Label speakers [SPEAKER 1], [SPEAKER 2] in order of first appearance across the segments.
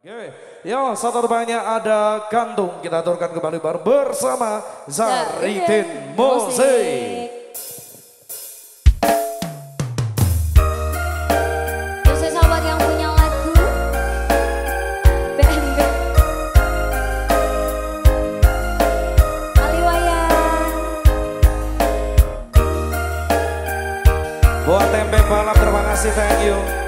[SPEAKER 1] Yo, satu banyak ada gantung. Kita turunkan kembali bar bersama Zaritin Musik. Buat tempe balap terima kasih thank you.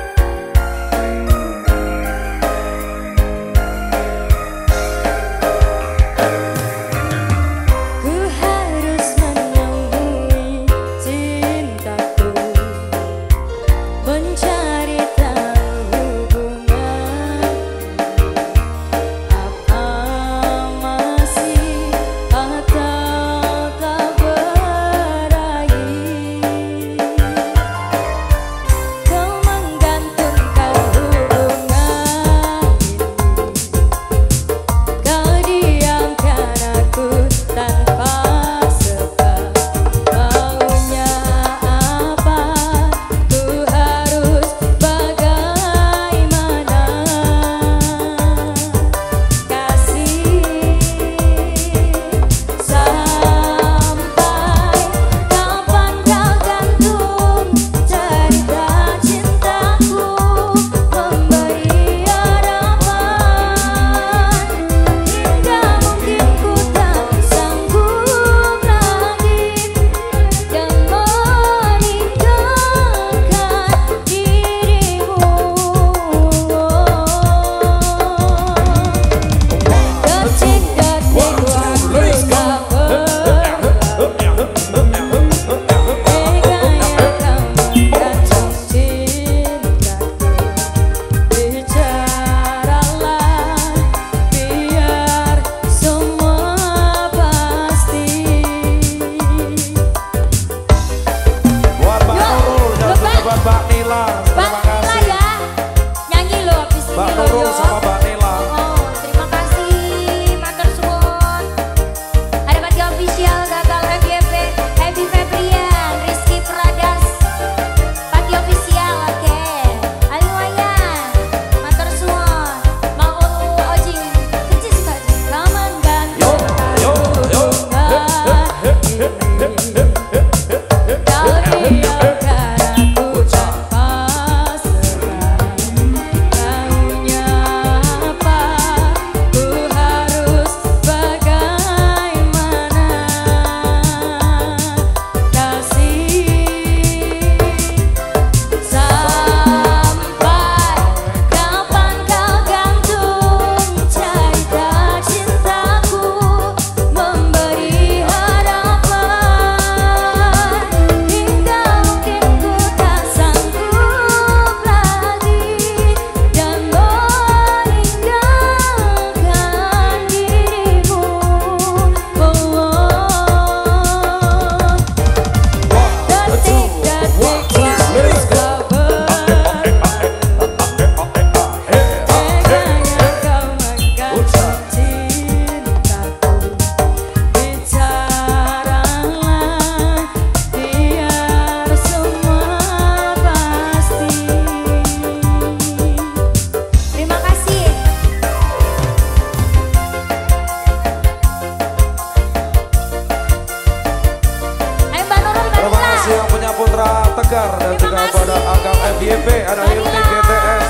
[SPEAKER 1] Tegar dan juga pada Agam FYP ada Hilmi GTS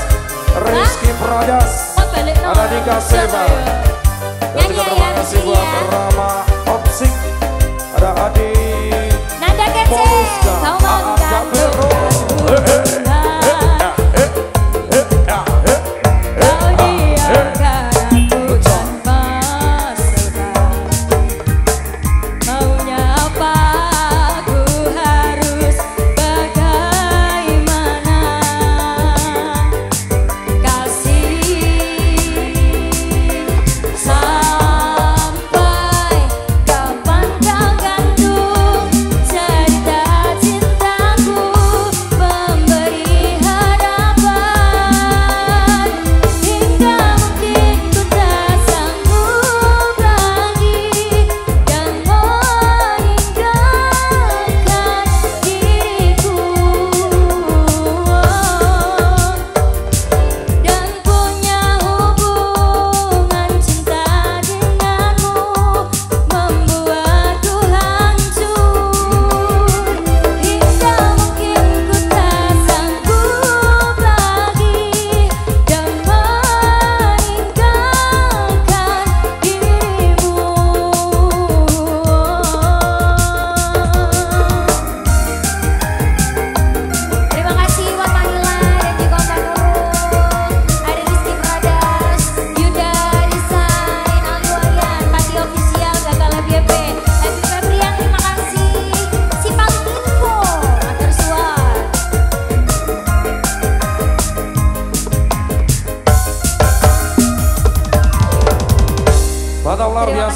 [SPEAKER 1] Rizky Pradas ada Dika Seba. dan juga terima kasih buat Rama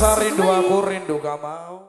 [SPEAKER 2] rasa rindu aku rindu gak mau